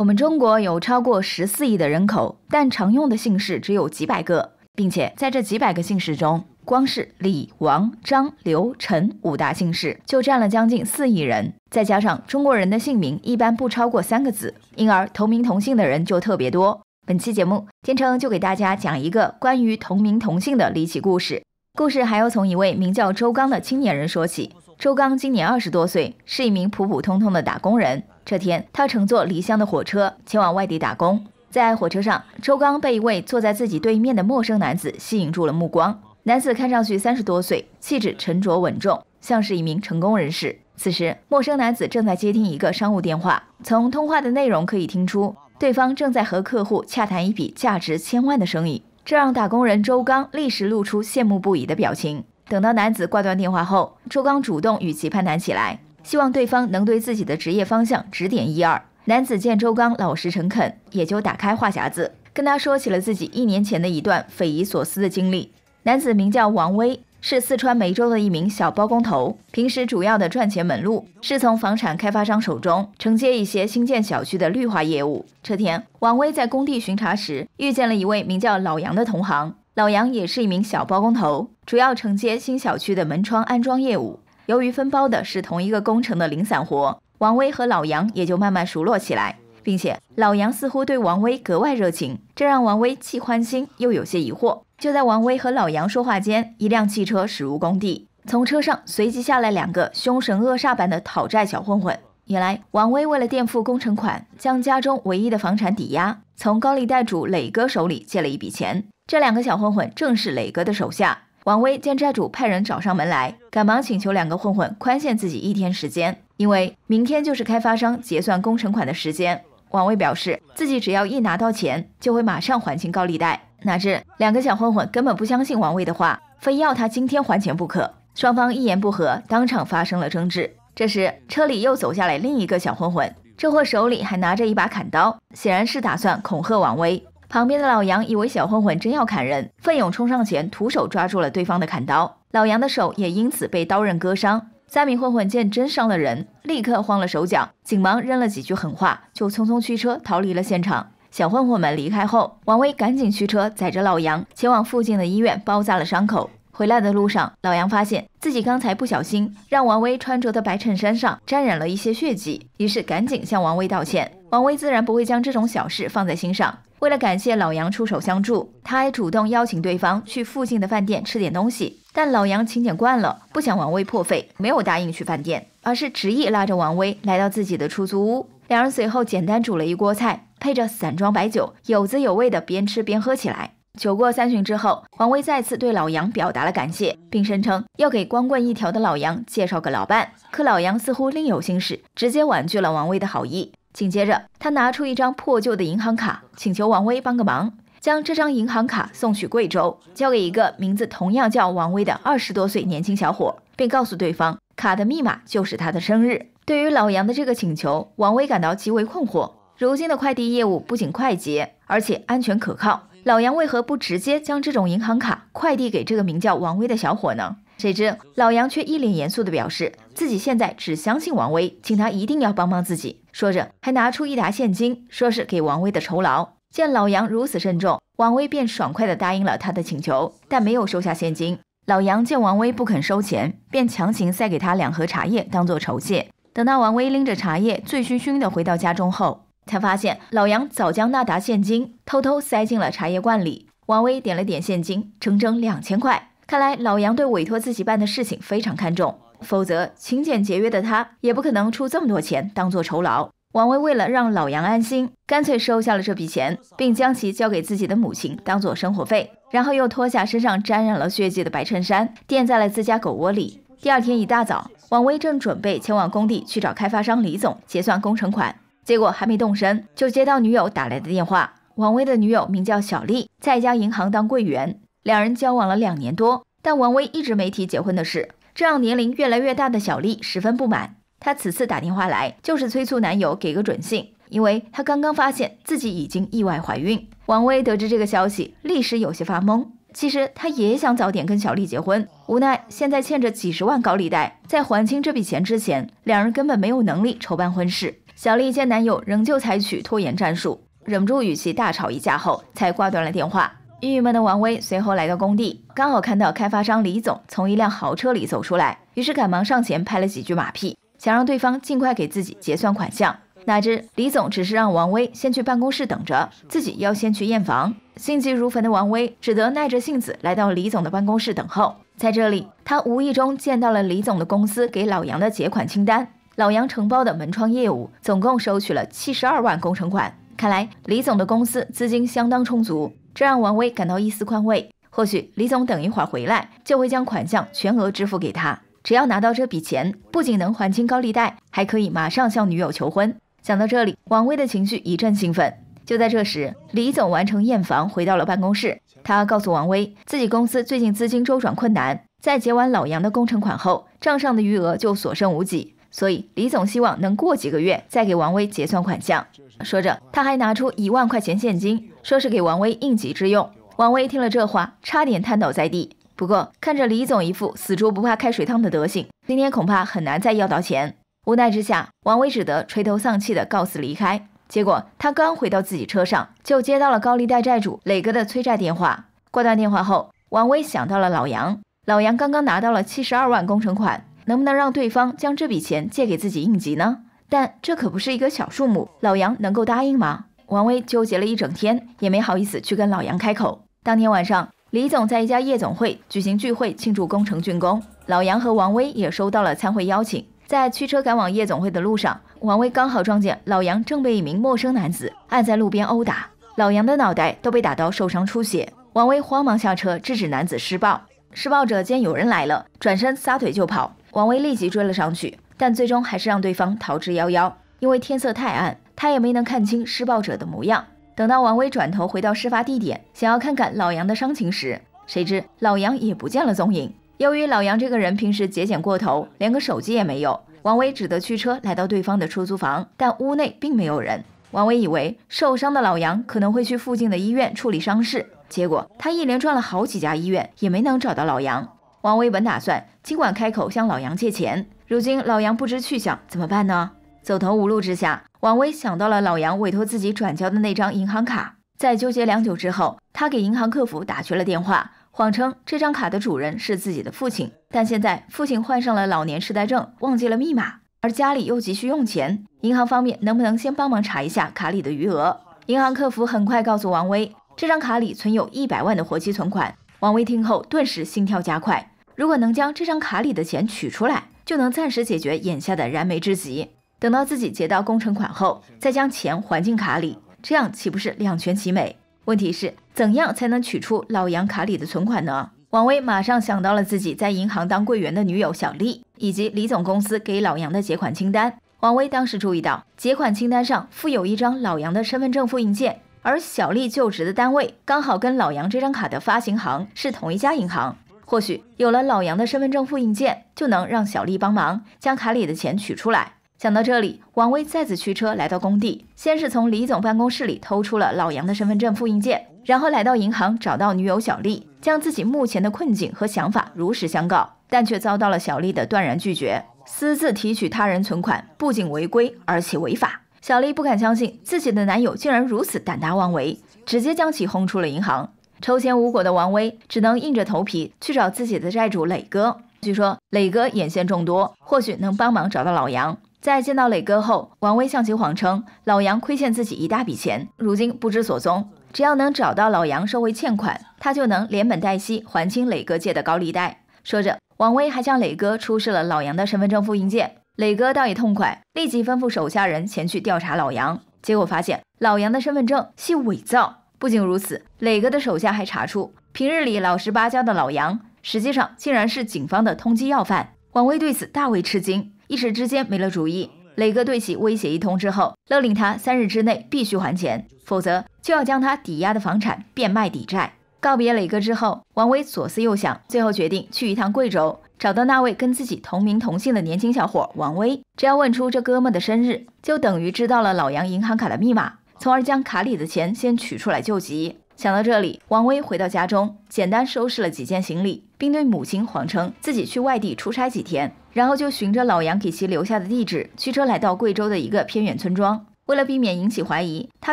我们中国有超过十四亿的人口，但常用的姓氏只有几百个，并且在这几百个姓氏中，光是李、王、张、刘、陈五大姓氏就占了将近四亿人。再加上中国人的姓名一般不超过三个字，因而同名同姓的人就特别多。本期节目，天成就给大家讲一个关于同名同姓的离奇故事。故事还要从一位名叫周刚的青年人说起。周刚今年二十多岁，是一名普普通通的打工人。这天，他乘坐离乡的火车前往外地打工。在火车上，周刚被一位坐在自己对面的陌生男子吸引住了目光。男子看上去三十多岁，气质沉着稳重，像是一名成功人士。此时，陌生男子正在接听一个商务电话，从通话的内容可以听出，对方正在和客户洽谈一笔价值千万的生意，这让打工人周刚立时露出羡慕不已的表情。等到男子挂断电话后，周刚主动与其攀谈起来。希望对方能对自己的职业方向指点一二。男子见周刚老实诚恳，也就打开话匣子，跟他说起了自己一年前的一段匪夷所思的经历。男子名叫王威，是四川梅州的一名小包工头，平时主要的赚钱门路是从房产开发商手中承接一些新建小区的绿化业务。这天，王威在工地巡查时，遇见了一位名叫老杨的同行。老杨也是一名小包工头，主要承接新小区的门窗安装业务。由于分包的是同一个工程的零散活，王威和老杨也就慢慢熟络起来，并且老杨似乎对王威格外热情，这让王威既欢心又有些疑惑。就在王威和老杨说话间，一辆汽车驶入工地，从车上随即下来两个凶神恶煞般的讨债小混混。原来王威为了垫付工程款，将家中唯一的房产抵押，从高利贷主磊哥手里借了一笔钱。这两个小混混正是磊哥的手下。王威见债主派人找上门来，赶忙请求两个混混宽限自己一天时间，因为明天就是开发商结算工程款的时间。王威表示自己只要一拿到钱，就会马上还清高利贷。哪知两个小混混根本不相信王威的话，非要他今天还钱不可。双方一言不合，当场发生了争执。这时车里又走下来另一个小混混，这货手里还拿着一把砍刀，显然是打算恐吓王威。旁边的老杨以为小混混真要砍人，奋勇冲上前，徒手抓住了对方的砍刀。老杨的手也因此被刀刃割伤。三名混混见真伤了人，立刻慌了手脚，紧忙扔了几句狠话，就匆匆驱车逃离了现场。小混混们离开后，王威赶紧驱车载着老杨前往附近的医院包扎了伤口。回来的路上，老杨发现自己刚才不小心让王威穿着的白衬衫上沾染了一些血迹，于是赶紧向王威道歉。王威自然不会将这种小事放在心上。为了感谢老杨出手相助，他还主动邀请对方去附近的饭店吃点东西。但老杨勤俭惯了，不想王威破费，没有答应去饭店，而是执意拉着王威来到自己的出租屋。两人随后简单煮了一锅菜，配着散装白酒，有滋有味的边吃边喝起来。酒过三巡之后，王威再次对老杨表达了感谢，并声称要给光棍一条的老杨介绍个老伴。可老杨似乎另有心事，直接婉拒了王威的好意。紧接着，他拿出一张破旧的银行卡，请求王威帮个忙，将这张银行卡送去贵州，交给一个名字同样叫王威的二十多岁年轻小伙，并告诉对方卡的密码就是他的生日。对于老杨的这个请求，王威感到极为困惑。如今的快递业务不仅快捷，而且安全可靠，老杨为何不直接将这种银行卡快递给这个名叫王威的小伙呢？谁知老杨却一脸严肃地表示，自己现在只相信王威，请他一定要帮帮自己。说着，还拿出一沓现金，说是给王威的酬劳。见老杨如此慎重，王威便爽快地答应了他的请求，但没有收下现金。老杨见王威不肯收钱，便强行塞给他两盒茶叶当做酬谢。等到王威拎着茶叶醉醺醺地回到家中后，才发现老杨早将那沓现金偷偷塞进了茶叶罐里。王威点了点现金，整整两千块。看来老杨对委托自己办的事情非常看重，否则勤俭节约的他也不可能出这么多钱当做酬劳。王威为了让老杨安心，干脆收下了这笔钱，并将其交给自己的母亲当做生活费，然后又脱下身上沾染了血迹的白衬衫垫在了自家狗窝里。第二天一大早，王威正准备前往工地去找开发商李总结算工程款，结果还没动身，就接到女友打来的电话。王威的女友名叫小丽，在一家银行当柜员。两人交往了两年多，但王威一直没提结婚的事，这让年龄越来越大的小丽十分不满。她此次打电话来，就是催促男友给个准信，因为她刚刚发现自己已经意外怀孕。王威得知这个消息，立时有些发懵。其实他也想早点跟小丽结婚，无奈现在欠着几十万高利贷，在还清这笔钱之前，两人根本没有能力筹办婚事。小丽见男友仍旧采取拖延战术，忍不住与其大吵一架后，才挂断了电话。郁闷的王威随后来到工地，刚好看到开发商李总从一辆豪车里走出来，于是赶忙上前拍了几句马屁，想让对方尽快给自己结算款项。哪知李总只是让王威先去办公室等着，自己要先去验房。心急如焚的王威只得耐着性子来到李总的办公室等候。在这里，他无意中见到了李总的公司给老杨的结款清单。老杨承包的门窗业务总共收取了七十二万工程款，看来李总的公司资金相当充足，这让王威感到一丝宽慰。或许李总等一会儿回来就会将款项全额支付给他，只要拿到这笔钱，不仅能还清高利贷，还可以马上向女友求婚。想到这里，王威的情绪一阵兴奋。就在这时，李总完成验房，回到了办公室。他告诉王威，自己公司最近资金周转困难，在结完老杨的工程款后，账上的余额就所剩无几，所以李总希望能过几个月再给王威结算款项。说着，他还拿出一万块钱现金，说是给王威应急之用。王威听了这话，差点瘫倒在地。不过，看着李总一副死猪不怕开水烫的德行，今天恐怕很难再要到钱。无奈之下，王威只得垂头丧气地告辞离开。结果他刚回到自己车上，就接到了高利贷债主磊哥的催债电话。挂断电话后，王威想到了老杨。老杨刚刚拿到了七十二万工程款，能不能让对方将这笔钱借给自己应急呢？但这可不是一个小数目，老杨能够答应吗？王威纠结了一整天，也没好意思去跟老杨开口。当天晚上，李总在一家夜总会举行聚会，庆祝工程竣工。老杨和王威也收到了参会邀请。在驱车赶往夜总会的路上，王威刚好撞见老杨正被一名陌生男子按在路边殴打，老杨的脑袋都被打到受伤出血。王威慌忙下车制止男子施暴，施暴者见有人来了，转身撒腿就跑。王威立即追了上去，但最终还是让对方逃之夭夭。因为天色太暗，他也没能看清施暴者的模样。等到王威转头回到事发地点，想要看看老杨的伤情时，谁知老杨也不见了踪影。由于老杨这个人平时节俭过头，连个手机也没有，王威只得驱车来到对方的出租房，但屋内并没有人。王威以为受伤的老杨可能会去附近的医院处理伤势，结果他一连转了好几家医院，也没能找到老杨。王威本打算今晚开口向老杨借钱，如今老杨不知去向，怎么办呢？走投无路之下，王威想到了老杨委托自己转交的那张银行卡。在纠结良久之后，他给银行客服打去了电话。谎称这张卡的主人是自己的父亲，但现在父亲患上了老年痴呆症，忘记了密码，而家里又急需用钱，银行方面能不能先帮忙查一下卡里的余额？银行客服很快告诉王威，这张卡里存有一百万的活期存款。王威听后顿时心跳加快，如果能将这张卡里的钱取出来，就能暂时解决眼下的燃眉之急。等到自己结到工程款后，再将钱还进卡里，这样岂不是两全其美？问题是，怎样才能取出老杨卡里的存款呢？王威马上想到了自己在银行当柜员的女友小丽，以及李总公司给老杨的结款清单。王威当时注意到，结款清单上附有一张老杨的身份证复印件，而小丽就职的单位刚好跟老杨这张卡的发行行是同一家银行。或许有了老杨的身份证复印件，就能让小丽帮忙将卡里的钱取出来。想到这里，王威再次驱车来到工地，先是从李总办公室里偷出了老杨的身份证复印件，然后来到银行找到女友小丽，将自己目前的困境和想法如实相告，但却遭到了小丽的断然拒绝。私自提取他人存款不仅违规，而且违法。小丽不敢相信自己的男友竟然如此胆大妄为，直接将其轰出了银行。筹钱无果的王威只能硬着头皮去找自己的债主磊哥。据说磊哥眼线众多，或许能帮忙找到老杨。在见到磊哥后，王威向其谎称老杨亏欠自己一大笔钱，如今不知所踪。只要能找到老杨收回欠款，他就能连本带息还清磊哥借的高利贷。说着，王威还向磊哥出示了老杨的身份证复印件。磊哥倒也痛快，立即吩咐手下人前去调查老杨。结果发现老杨的身份证系伪造。不仅如此，磊哥的手下还查出，平日里老实巴交的老杨，实际上竟然是警方的通缉要犯。王威对此大为吃惊。一时之间没了主意，磊哥对其威胁一通之后，勒令他三日之内必须还钱，否则就要将他抵押的房产变卖抵债。告别磊哥之后，王威左思右想，最后决定去一趟贵州，找到那位跟自己同名同姓的年轻小伙王威。只要问出这哥们的生日，就等于知道了老杨银行卡的密码，从而将卡里的钱先取出来救急。想到这里，王威回到家中，简单收拾了几件行李，并对母亲谎称自己去外地出差几天，然后就循着老杨给其留下的地址，驱车来到贵州的一个偏远村庄。为了避免引起怀疑，他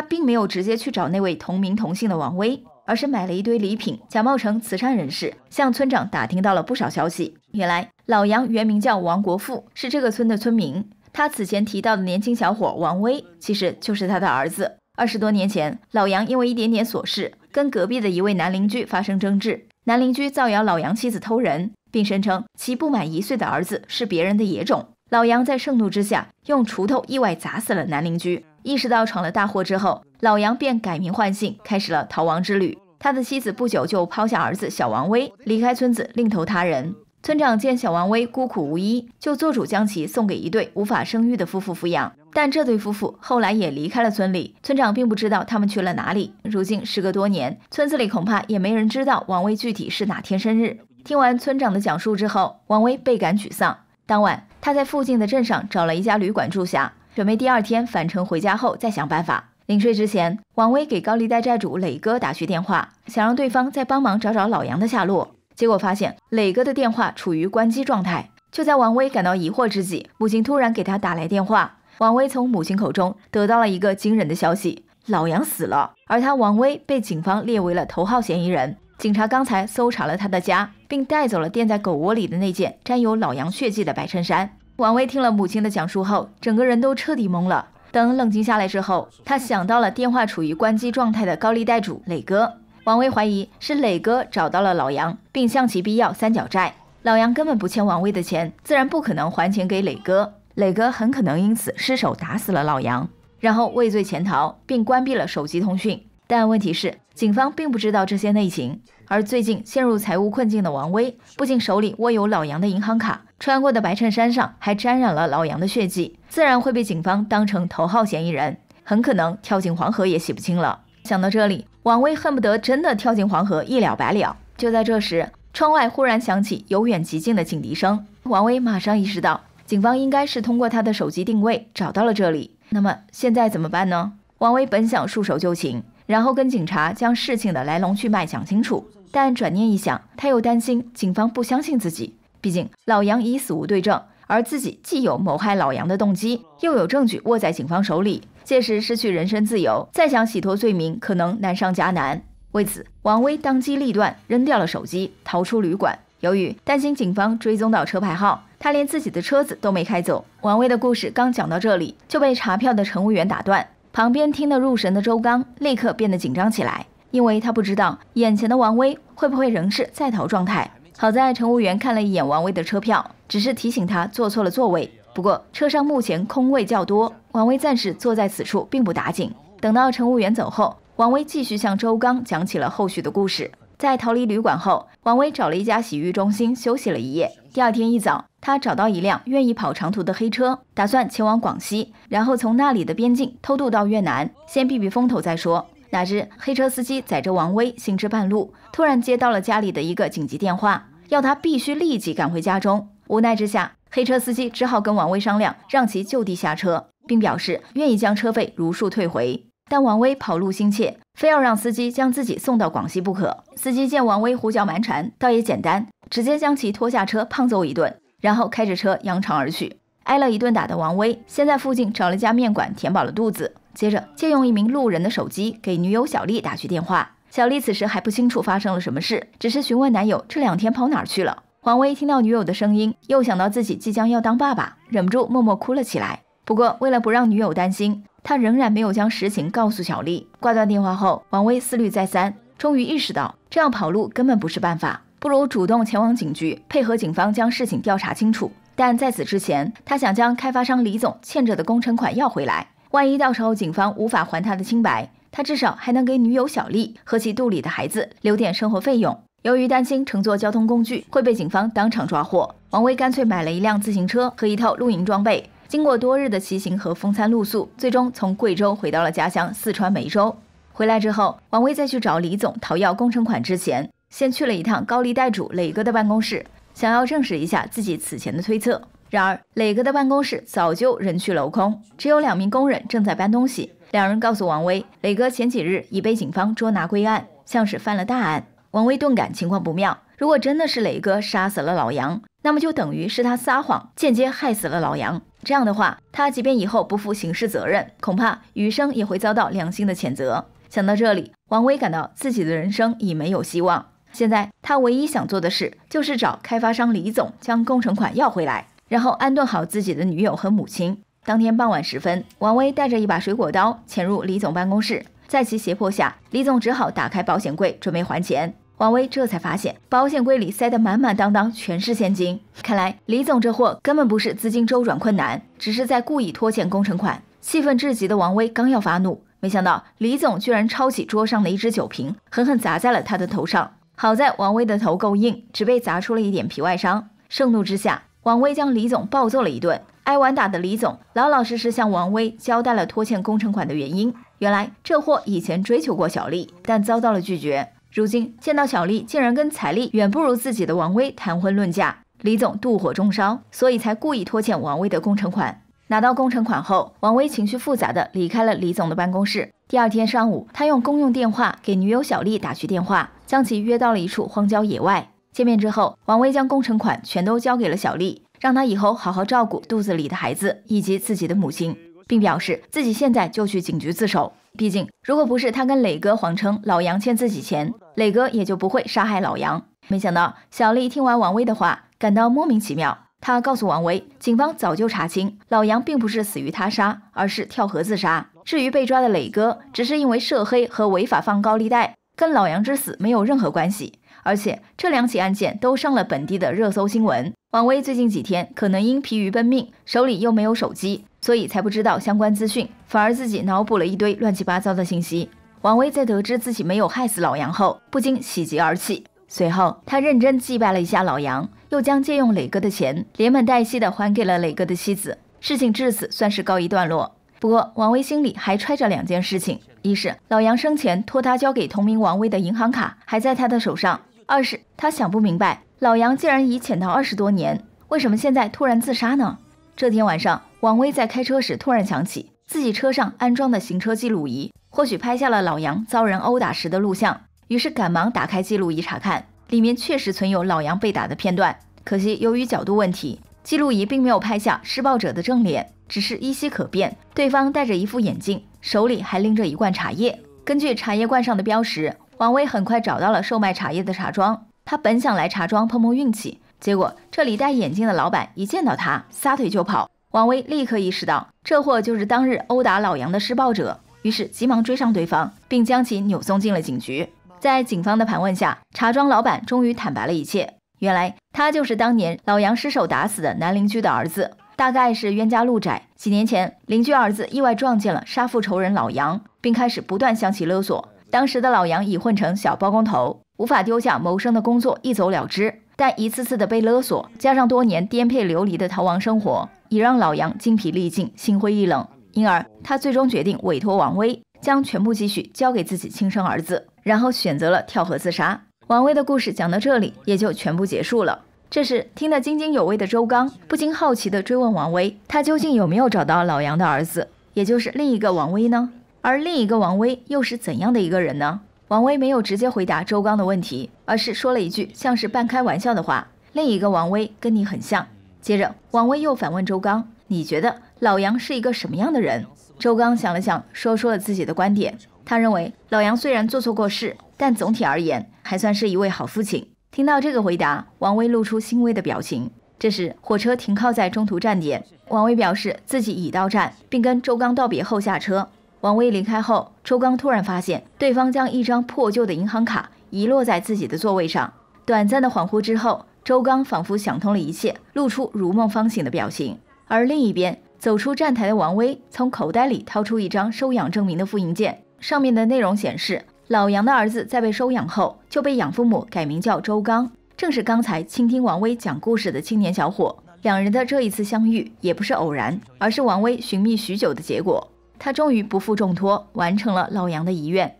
并没有直接去找那位同名同姓的王威，而是买了一堆礼品，假冒成慈善人士，向村长打听到了不少消息。原来，老杨原名叫王国富，是这个村的村民。他此前提到的年轻小伙王威，其实就是他的儿子。二十多年前，老杨因为一点点琐事，跟隔壁的一位男邻居发生争执。男邻居造谣老杨妻子偷人，并声称其不满一岁的儿子是别人的野种。老杨在盛怒之下，用锄头意外砸死了男邻居。意识到闯了大祸之后，老杨便改名换姓，开始了逃亡之旅。他的妻子不久就抛下儿子小王威，离开村子，另投他人。村长见小王威孤苦无依，就做主将其送给一对无法生育的夫妇抚养。但这对夫妇后来也离开了村里，村长并不知道他们去了哪里。如今时隔多年，村子里恐怕也没人知道王威具体是哪天生日。听完村长的讲述之后，王威倍感沮丧。当晚，他在附近的镇上找了一家旅馆住下，准备第二天返程回家后再想办法。临睡之前，王威给高利贷债主磊哥打去电话，想让对方再帮忙找找老杨的下落。结果发现磊哥的电话处于关机状态。就在王威感到疑惑之际，母亲突然给他打来电话。王威从母亲口中得到了一个惊人的消息：老杨死了，而他王威被警方列为了头号嫌疑人。警察刚才搜查了他的家，并带走了垫在狗窝里的那件沾有老杨血迹的白衬衫。王威听了母亲的讲述后，整个人都彻底懵了。等冷静下来之后，他想到了电话处于关机状态的高利贷主磊哥。王威怀疑是磊哥找到了老杨，并向其逼要三角债。老杨根本不欠王威的钱，自然不可能还钱给磊哥。磊哥很可能因此失手打死了老杨，然后畏罪潜逃，并关闭了手机通讯。但问题是，警方并不知道这些内情。而最近陷入财务困境的王威，不仅手里握有老杨的银行卡，穿过的白衬衫上还沾染了老杨的血迹，自然会被警方当成头号嫌疑人，很可能跳进黄河也洗不清了。想到这里，王威恨不得真的跳进黄河一了百了。就在这时，窗外忽然响起由远及近的警笛声，王威马上意识到。警方应该是通过他的手机定位找到了这里。那么现在怎么办呢？王威本想束手就擒，然后跟警察将事情的来龙去脉讲清楚，但转念一想，他又担心警方不相信自己。毕竟老杨已死无对证，而自己既有谋害老杨的动机，又有证据握在警方手里，届时失去人身自由，再想洗脱罪名，可能难上加难。为此，王威当机立断，扔掉了手机，逃出旅馆。由于担心警方追踪到车牌号。他连自己的车子都没开走。王威的故事刚讲到这里，就被查票的乘务员打断。旁边听得入神的周刚立刻变得紧张起来，因为他不知道眼前的王威会不会仍是在逃状态。好在乘务员看了一眼王威的车票，只是提醒他坐错了座位。不过车上目前空位较多，王威暂时坐在此处并不打紧。等到乘务员走后，王威继续向周刚讲起了后续的故事。在逃离旅馆后，王威找了一家洗浴中心休息了一夜。第二天一早，他找到一辆愿意跑长途的黑车，打算前往广西，然后从那里的边境偷渡到越南，先避避风头再说。哪知黑车司机载着王威行至半路，突然接到了家里的一个紧急电话，要他必须立即赶回家中。无奈之下，黑车司机只好跟王威商量，让其就地下车，并表示愿意将车费如数退回。但王威跑路心切，非要让司机将自己送到广西不可。司机见王威胡搅蛮缠，倒也简单，直接将其拖下车胖揍一顿，然后开着车扬长而去。挨了一顿打的王威，先在附近找了家面馆填饱了肚子，接着借用一名路人的手机给女友小丽打去电话。小丽此时还不清楚发生了什么事，只是询问男友这两天跑哪儿去了。王威听到女友的声音，又想到自己即将要当爸爸，忍不住默默哭了起来。不过为了不让女友担心，他仍然没有将实情告诉小丽。挂断电话后，王威思虑再三，终于意识到这样跑路根本不是办法，不如主动前往警局，配合警方将事情调查清楚。但在此之前，他想将开发商李总欠着的工程款要回来。万一到时候警方无法还他的清白，他至少还能给女友小丽和其肚里的孩子留点生活费用。由于担心乘坐交通工具会被警方当场抓获，王威干脆买了一辆自行车和一套露营装备。经过多日的骑行和风餐露宿，最终从贵州回到了家乡四川梅州。回来之后，王威在去找李总讨要工程款之前，先去了一趟高利贷主磊哥的办公室，想要证实一下自己此前的推测。然而，磊哥的办公室早就人去楼空，只有两名工人正在搬东西。两人告诉王威，磊哥前几日已被警方捉拿归案，像是犯了大案。王威顿感情况不妙，如果真的是磊哥杀死了老杨，那么就等于是他撒谎，间接害死了老杨。这样的话，他即便以后不负刑事责任，恐怕余生也会遭到良心的谴责。想到这里，王威感到自己的人生已没有希望。现在他唯一想做的事，就是找开发商李总将工程款要回来，然后安顿好自己的女友和母亲。当天傍晚时分，王威带着一把水果刀潜入李总办公室，在其胁迫下，李总只好打开保险柜准备还钱。王威这才发现，保险柜里塞得满满当当，全是现金。看来李总这货根本不是资金周转困难，只是在故意拖欠工程款。气愤至极的王威刚要发怒，没想到李总居然抄起桌上的一只酒瓶，狠狠砸在了他的头上。好在王威的头够硬，只被砸出了一点皮外伤。盛怒之下，王威将李总暴揍了一顿。挨完打的李总老老实实向王威交代了拖欠工程款的原因。原来这货以前追求过小丽，但遭到了拒绝。如今见到小丽竟然跟财力远不如自己的王威谈婚论嫁，李总妒火中烧，所以才故意拖欠王威的工程款。拿到工程款后，王威情绪复杂的离开了李总的办公室。第二天上午，他用公用电话给女友小丽打去电话，将其约到了一处荒郊野外。见面之后，王威将工程款全都交给了小丽，让她以后好好照顾肚子里的孩子以及自己的母亲，并表示自己现在就去警局自首。毕竟，如果不是他跟磊哥谎称老杨欠自己钱，磊哥也就不会杀害老杨。没想到小丽听完王威的话，感到莫名其妙。她告诉王威，警方早就查清，老杨并不是死于他杀，而是跳河自杀。至于被抓的磊哥，只是因为涉黑和违法放高利贷，跟老杨之死没有任何关系。而且这两起案件都上了本地的热搜新闻。王威最近几天可能因疲于奔命，手里又没有手机。所以才不知道相关资讯，反而自己脑补了一堆乱七八糟的信息。王威在得知自己没有害死老杨后，不禁喜极而泣。随后，他认真祭拜了一下老杨，又将借用磊哥的钱连本带息的还给了磊哥的妻子。事情至此算是告一段落。不过，王威心里还揣着两件事情：一是老杨生前托他交给同名王威的银行卡还在他的手上；二是他想不明白，老杨既然已潜逃二十多年，为什么现在突然自杀呢？这天晚上。王威在开车时突然想起自己车上安装的行车记录仪，或许拍下了老杨遭人殴打时的录像，于是赶忙打开记录仪查看，里面确实存有老杨被打的片段。可惜由于角度问题，记录仪并没有拍下施暴者的正脸，只是依稀可辨对方戴着一副眼镜，手里还拎着一罐茶叶。根据茶叶罐上的标识，王威很快找到了售卖茶叶的茶庄。他本想来茶庄碰碰运气，结果这里戴眼镜的老板一见到他，撒腿就跑。王威立刻意识到，这货就是当日殴打老杨的施暴者，于是急忙追上对方，并将其扭送进了警局。在警方的盘问下，茶庄老板终于坦白了一切。原来他就是当年老杨失手打死的男邻居的儿子，大概是冤家路窄。几年前，邻居儿子意外撞见了杀父仇人老杨，并开始不断向其勒索。当时的老杨已混成小包工头，无法丢下谋生的工作一走了之。但一次次的被勒索，加上多年颠沛流离的逃亡生活，已让老杨精疲力尽、心灰意冷。因而，他最终决定委托王威，将全部积蓄交给自己亲生儿子，然后选择了跳河自杀。王威的故事讲到这里，也就全部结束了。这时，听得津津有味的周刚不禁好奇地追问王威：他究竟有没有找到老杨的儿子，也就是另一个王威呢？而另一个王威又是怎样的一个人呢？王威没有直接回答周刚的问题，而是说了一句像是半开玩笑的话：“另一个王威跟你很像。”接着，王威又反问周刚：“你觉得老杨是一个什么样的人？”周刚想了想，说出了自己的观点。他认为老杨虽然做错过事，但总体而言还算是一位好父亲。听到这个回答，王威露出欣慰的表情。这时，火车停靠在中途站点，王威表示自己已到站，并跟周刚道别后下车。王威离开后，周刚突然发现对方将一张破旧的银行卡遗落在自己的座位上。短暂的恍惚之后，周刚仿佛想通了一切，露出如梦方醒的表情。而另一边，走出站台的王威从口袋里掏出一张收养证明的复印件，上面的内容显示，老杨的儿子在被收养后就被养父母改名叫周刚，正是刚才倾听王威讲故事的青年小伙。两人的这一次相遇也不是偶然，而是王威寻觅许久的结果。他终于不负重托，完成了老杨的遗愿。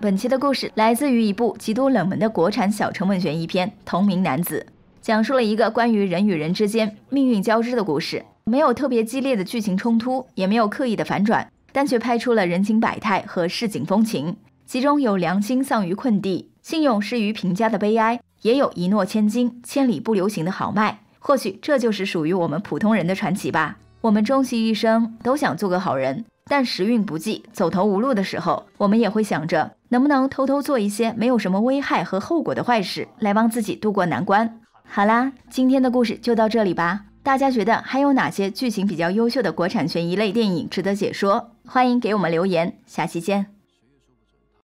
本期的故事来自于一部极度冷门的国产小成本悬疑片《同名男子》，讲述了一个关于人与人之间命运交织的故事。没有特别激烈的剧情冲突，也没有刻意的反转，但却拍出了人情百态和市井风情。其中有良心丧于困地，信用失于贫家的悲哀，也有一诺千金、千里不留行的豪迈。或许这就是属于我们普通人的传奇吧。我们终其一生都想做个好人，但时运不济、走投无路的时候，我们也会想着能不能偷偷做一些没有什么危害和后果的坏事，来帮自己渡过难关。好啦，今天的故事就到这里吧。大家觉得还有哪些剧情比较优秀的国产悬疑类电影值得解说？欢迎给我们留言。下期见。